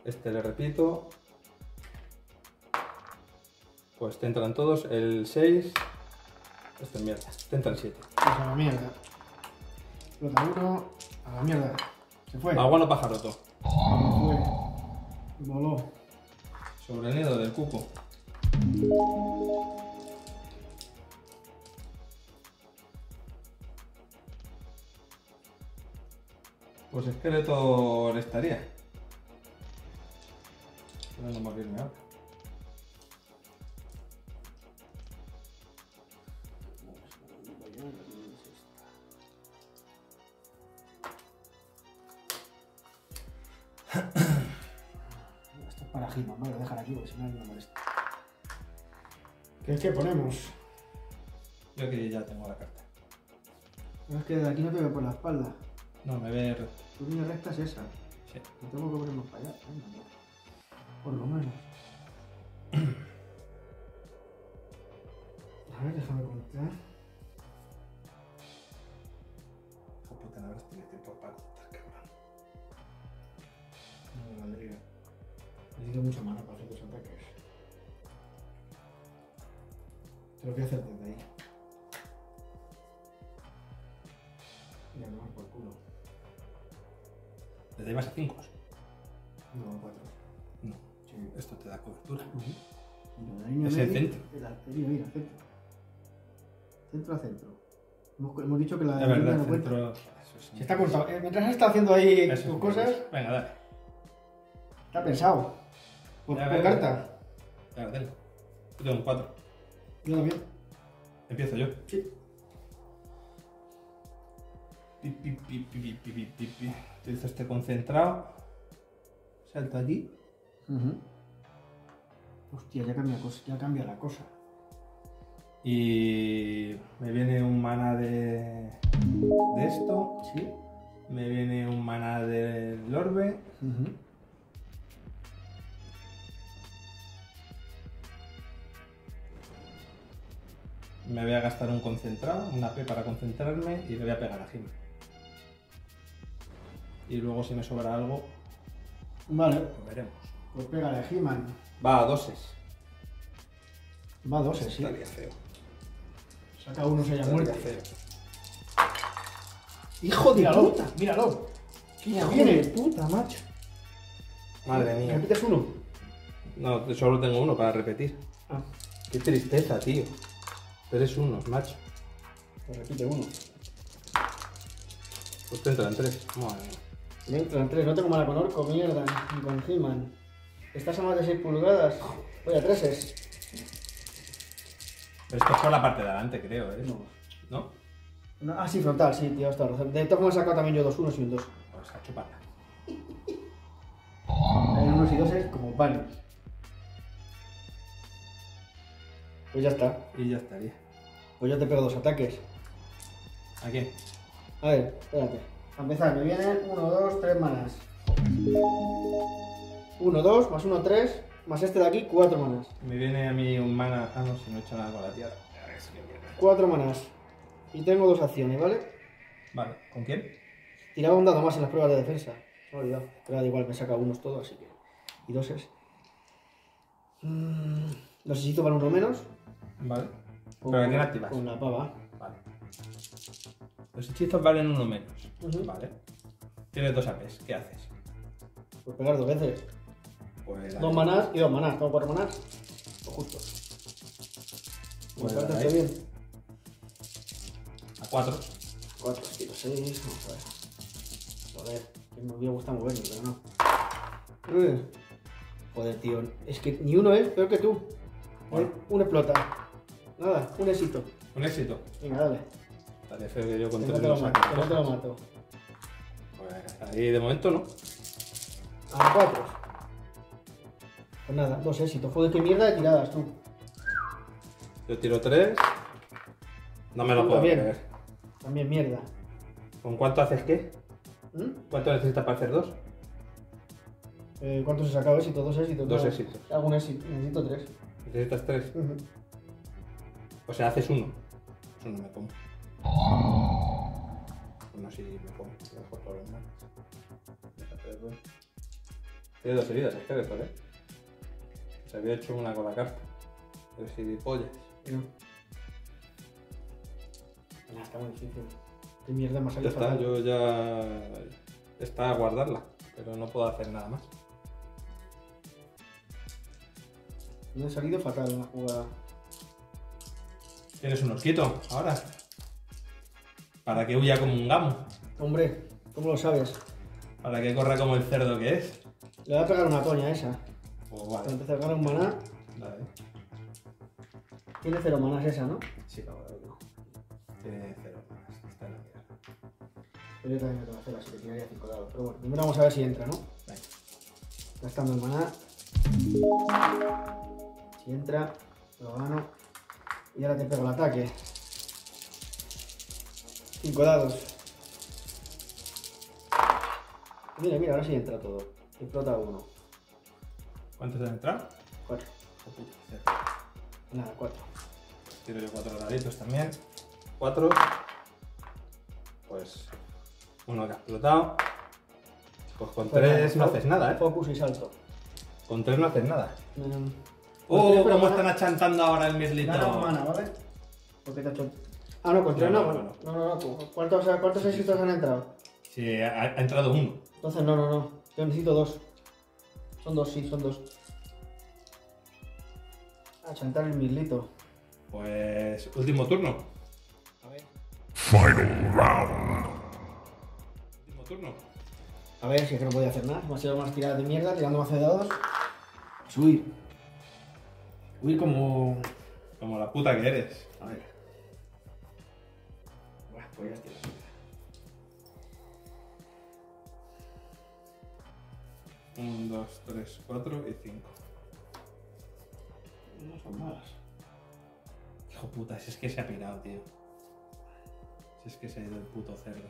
Este le repito. Pues te entran todos. El 6. Esto es mierda. Te entran 7. Pues a la mierda. Explota uno. A la mierda. Se fue. Agua no pajaroto. Se fue. Voló. Sobre el nido del cuco. Pues esqueleto estaría. Voy a no morirme ahora. ¿Qué ponemos? Yo que ya tengo la carta. Es que de aquí no te veo por la espalda. No, me ve recta. Tu línea recta es esa. Sí. Lo tengo que poner más para allá. Por lo menos. (clears throat) A ver, déjame contar. Oh, puta, a ver si tienes tiempo para contar, cabrón. No me valdría. Necesito mucha mano para. Te lo voy a hacer desde ahí. Ya no por culo. ¿Le doy más a 5? No, cuatro. No. Sí. Esto te da cobertura. Mira, la línea Es el media- centro. el- Mira, mira, centro. Centro a centro. Hemos, hemos dicho que la línea verdad, no el cuenta. centro... Se está cortado. Eh, Mientras está haciendo ahí Eso sus es cosas, Venga, dale. está pensado. Por, Ya, por carta. Ya, tengo. Yo tengo un 4. Yo también. Empiezo yo. Sí. Pi, pi, pi, Entonces, este concentrado. Salto aquí. Hostia, ya cambia, cosa, ya cambia la cosa. Y me viene un mana de, de esto. Sí. Me viene un mana del orbe. Uh. Me voy a gastar un concentrado, una P para concentrarme y le voy a pegar a Jim. Y luego si me sobra algo, Vale, lo veremos. pues pégale a He-Man. Va a doses. Va a 12, sí. Estaría feo. Saca uno, se haya muerto. feo. ¡Hijo de Míralo. puta! ¡Míralo! ¿Qué Hijo viene? de puta, macho. Madre mía. ¿Repites uno? No, solo tengo uno para repetir. Ah, Qué tristeza, tío. Eres uno, macho. pues repite uno. Pues te entran tres. Madre mía. Me entran tres, no tengo mala con orco, mierda, ni con He-Man. ¿Estás a más de 6 pulgadas? Voy a 3 es. Pero esto es por la parte de adelante, creo, ¿eh? No. ¿No? No, ah, sí, frontal, sí, tío, hasta razón. De todas formas he sacado también yo dos unos y un dos. Pues a chuparla. En unos y dos es como van. Pues ya está. Y ya estaría. Pues yo te pego dos ataques. ¿A quién? A ver, espérate. A empezar, me vienen 1, 2, 3 manas. 1, 2, más 1, 3, más este de aquí, 4 manas. Me viene a mí un mana. Ah, no, si no he hecho nada con la tierra. Ya ves, qué mierda. 4 manas. Y tengo dos acciones, ¿vale? Vale, ¿con quién? Tiraba un dado más en las pruebas de defensa. Se me ha olvidado. Pero da igual, me saca unos todos, así que. Y doses. Mm, los necesito para uno menos. Vale. ¿Pero a quién activas? Con la pava. Vale. Los hechizos valen uno menos. Vale. Tienes dos APs. ¿Qué haces? Pues pegar dos veces. Pues. Dos manás y dos manás. Tengo cuatro manás. Lo justo. Pues esto bien. A cuatro. Cuatro, tiro seis. Vamos a ver. Joder, que me hubiera gustado moverme, pero no. Joder, tío. Es que ni uno es peor que tú. Bueno. ¿Eh? Un explota. Nada, un éxito. Un éxito. Venga, dale. Estaría feo que yo con no tres te lo no mato. no te lo mato. Pues ahí de momento no. A cuatro. Pues nada, dos éxitos. Joder, qué mierda de tiradas tú. Yo tiro tres. No me lo puedo también. creer. También mierda. ¿Con cuánto haces qué? ¿Mm? ¿Cuánto necesitas para hacer dos? Eh, ¿Cuántos he sacado? Éxitos, dos éxitos. Dos nada. éxitos. Algún éxito. Necesito tres. Necesitas tres. Ujú. O sea, haces uno. Eso no me como. Uno sí me como. Manos. Déjate dos. Tiene dos heridas, es que de ¿eh? Se había hecho una con la carta. Pero gilipollas. No. Nah, está muy difícil. Qué mierda más Ya está, yo ya. Está a guardarla. Pero no puedo hacer nada más. Me ha salido fatal en la jugada. Tienes un orquito ahora. Para que huya como un gamo. Hombre, ¿cómo lo sabes? Para que corra como el cerdo que es. Le voy a pegar una toña a esa. Pues Para vale. empezar a ganar un maná. Vale. Tiene cero manás esa, ¿no? Sí, no, no. Tiene cero más. Está en la mierda. Pero yo también me tengo que hacer así que tiraría cinco dados. Pero bueno, primero vamos a ver si entra, ¿no? Venga. Gastando el maná. Si entra, lo gano. Y ahora te pego el ataque. Cinco dados. Mira, mira, ahora sí entra todo. Explota uno. ¿Cuántos han entrado? Cuatro. Cero. Nada, cuatro. Tiro yo cuatro daditos también. Cuatro. Pues. Uno que ha explotado. Pues con Pues tres no haces nada, ¿eh? Focus y salto. Con tres no haces nada. Mm. Oh, cómo están achantando ahora el. Gana ¿vale? Porque te. Ah, no, con tres No, no. no, No, no, no, no. ¿cu- ¿Cuántos, cuántos éxitos han entrado? Sí, ha, ha entrado uno. Entonces, no, no, no. Yo necesito dos. Son dos, sí, son dos. A chantar el mislito. Pues último turno. A ver. Final round. Último turno. A ver, si es que no podía hacer nada. Me ha sido más tiradas de mierda, tirando más de dados. Pues Huir como... Como la puta que eres. A ver. Buah, pues ya estoy. Un, dos, tres, cuatro y cinco. No son malas. Hijo puta, si es que se ha pirado, tío. Si es que se ha ido el puto cerdo.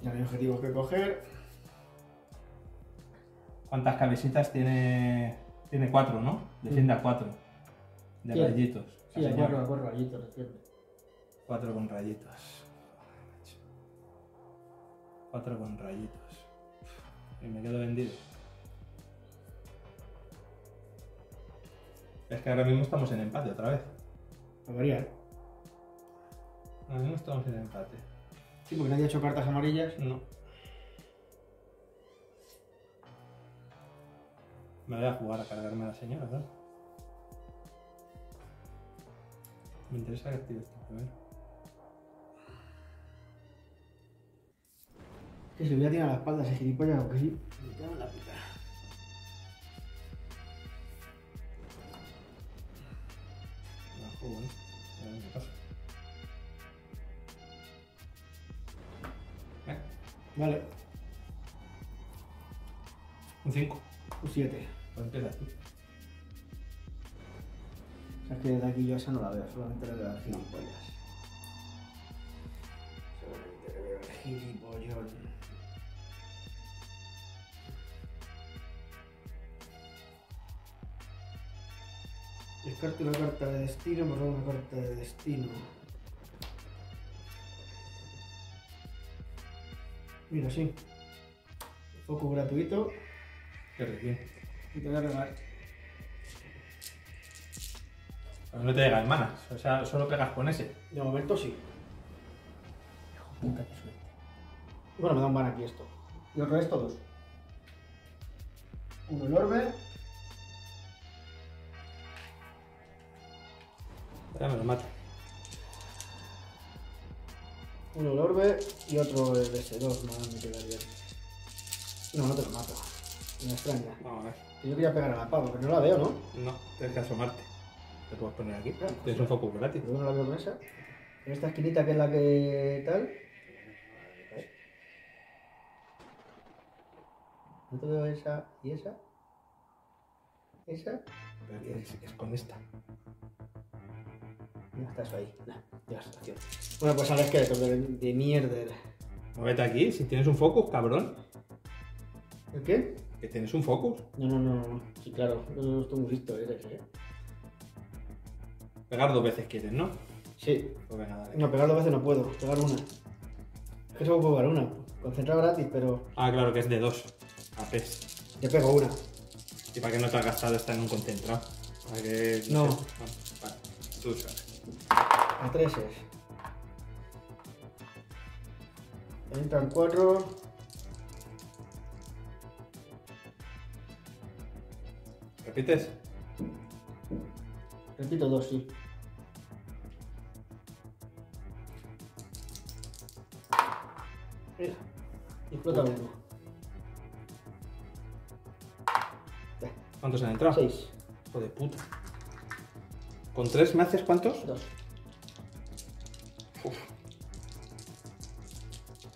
Ya no hay objetivos que coger. ¿Cuántas cabecitas tiene? Tiene cuatro, ¿no? Defiende a cuatro. De rayitos. Sí, a cuatro, cuatro rayitos, defiende. Cuatro con rayitos. Cuatro con rayitos. Y me quedo vendido. Es que ahora mismo estamos en empate otra vez. A variar. Ahora mismo estamos en empate. Sí, porque nadie ha hecho cartas amarillas. No. Me voy a jugar a cargarme a la señora, ¿verdad? Me interesa que active esto primero. Que si voy a tirar la espalda ese gilipollas, aunque sí. Me cago en la puta. No juego, ¿eh? A ver qué pasa. Eh, Vale, un 5. un 7. Tú. O sea, que desde aquí yo esa no la veo, solamente le veo al gilipollas. Solamente le veo gilipollón. Descarto una carta de destino por una carta de destino. Mira, sí. Foco gratuito Qué rico. Y te voy a regalar. Pero no te llegan manas. O sea, solo pegas con ese. De momento sí. Puta, qué suerte. Bueno, me da un ban aquí esto. Y otro esto, dos. Uno el orbe. Ya me lo mato. Uno el orbe y otro el S2, nada me quedaría. No, no te lo mato. Me extraña. Vamos a ver. Yo quería pegar a la pava, pero no la veo, ¿no? No, tienes que asomarte. Te puedes poner aquí. Claro. Tienes un foco gratis. Pero no la veo con esa. En esta esquinita que es la que tal. No te veo esa y esa. Esa. Pero es, es con esta. Ya está eso ahí. Nah, ya está, tío. Bueno, pues ahora es que de, de mierda. Muévete aquí. Si tienes un focus, cabrón. ¿El qué? Que tienes un focus. No, no, no, no. Sí, claro. No, no, esto muy listo eres, ¿eh? Pegar dos veces quieres, ¿no? Sí. Pues venga, dale. No, pegar dos veces no puedo. Pegar una. Es que solo puedo pegar una. Concentrado gratis, pero Ah, claro que es de dos. A pes. te pego una. Y para que no te has gastado está en un concentrado. Para que. No. sé. Ah, Vale, tú sabes. A tres es. Entran cuatro. ¿Repites? Repito dos, sí. Mira. Y explota uno. ¿Cuántos han entrado? Seis. Hijo de puta. ¿Con tres me haces cuántos? Dos.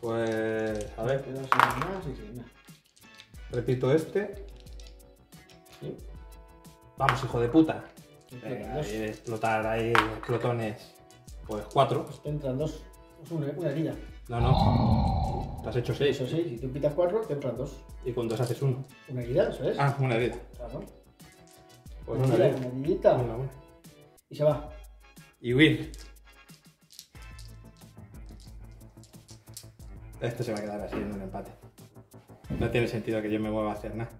Pues. A ver, repito este. Sí. Vamos, hijo de puta. Ahí, explotar ahí, explotones. Pues cuatro. Pues te entran dos. Es una, una herida. No, no. Te has hecho seis. Eso sí, si tú pitas cuatro, te entran dos. Y con dos haces uno. Una herida, eso es. Ah, una herida. Claro. Pues Una una herida, herida. una heridita. Una, una. Y se va. Y huir. Este se va a quedar así en un empate. No tiene sentido que yo me mueva a hacer nada.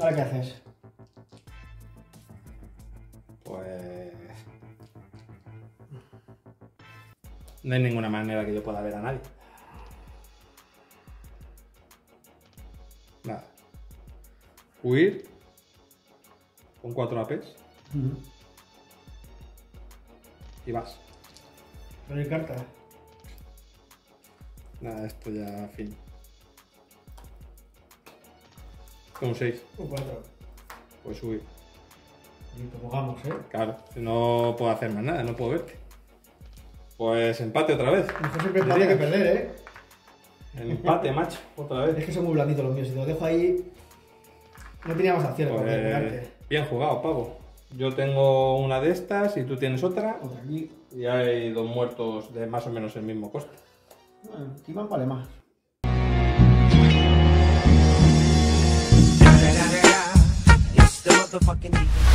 ¿Ahora qué haces? Pues. No hay ninguna manera que yo pueda ver a nadie. Nada. Huir. Con 4 APs. Y vas. No hay carta. Nada, esto ya fin. Con 6. Un 4. Pues huir. Y pongamos, ¿eh? Claro, no puedo hacer más nada, no puedo verte. Pues empate otra vez. Mejor siempre empate que perder, ¿eh? El empate, macho, otra Es vez. que son muy blanditos los míos. Si te los dejo ahí. No tenía más acciones para Pues, pegarte. bien jugado, pavo. Yo tengo una de estas y tú tienes otra. Otra aquí. Y hay dos muertos de más o menos el mismo coste. Bueno, aquí más vale más. motherfucking evening.